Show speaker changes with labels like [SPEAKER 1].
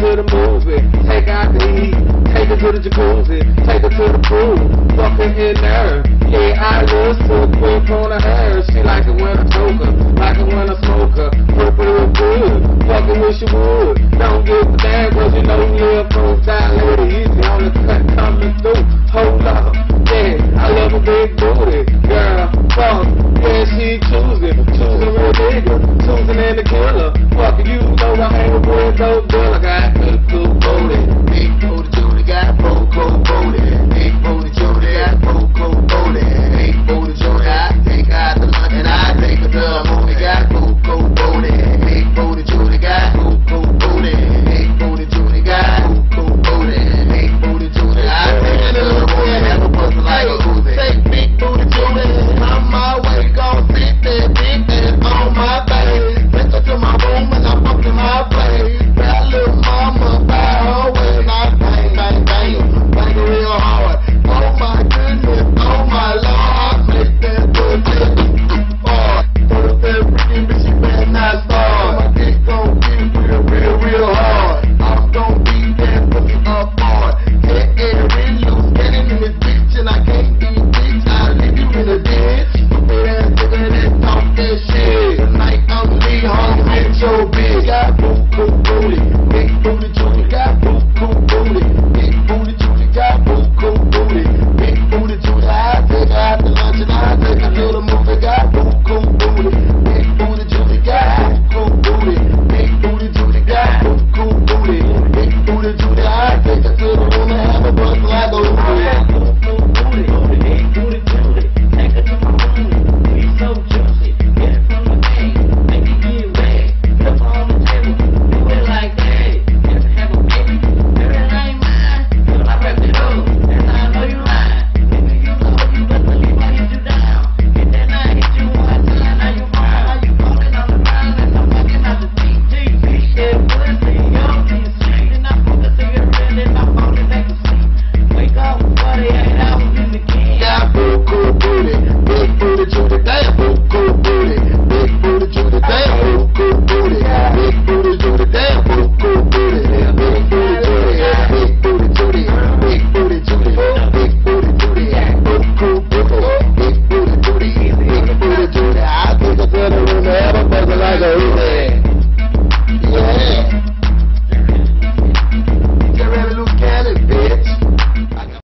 [SPEAKER 1] to the movie, take out the heat, take her to the jacuzzi, take her to the pool, fucking in there. Yeah, I was too. the way